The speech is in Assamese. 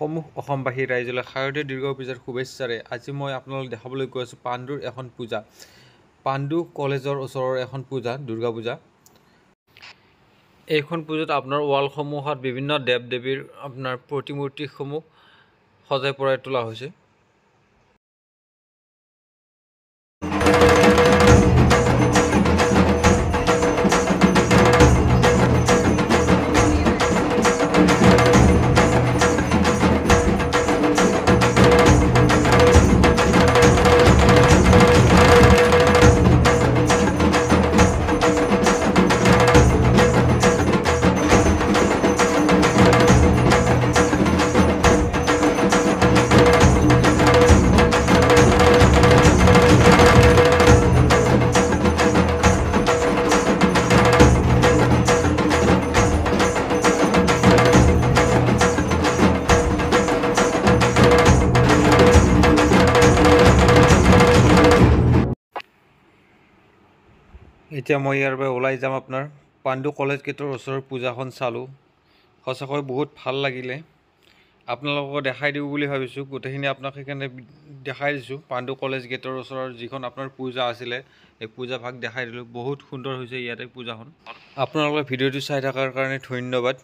সমূহ অসমবাসী ৰাইজলৈ শাৰদীয় দুৰ্গা পূজাৰ শুভেচ্ছাৰে আজি মই আপোনালোক দেখাবলৈ গৈ আছোঁ পাণ্ডুৰ এখন পূজা। পাণ্ডু কলেজৰ ওচৰৰ এখন পূজা দুৰ্গা পূজা। এইখন পূজাত আপোনাৰ ৱালসমূহত বিভিন্ন দেৱ দেৱীৰ আপোনাৰ প্ৰতিমূৰ্তিসমূহ সজাই পৰাই তোলা হৈছে। এতিয়া মই ইয়াৰ পৰা ওলাই যাম আপোনাৰ। পাণ্ডু কলেজ গেটৰ ওচৰৰ পূজাখন চালোঁ। সঁচাকৈ বহুত ভাল লাগিলে। আপোনালোকক দেখাই দিওঁ বুলি ভাবিছোঁ। গোটেইখিনি আপোনাক সেইকাৰণে দেখাই দিছোঁ। পাণ্ডু কলেজ গেটৰ ওচৰৰ যিখন আপোনাৰ পূজা আছিলে এই পূজা ভাগ দেখাই দিলোঁ। বহুত সুন্দৰ হৈছে ইয়াতে পূজাখন। আপোনালোকে ভিডিঅ'টো চাই থকাৰ কাৰণে ধন্যবাদ।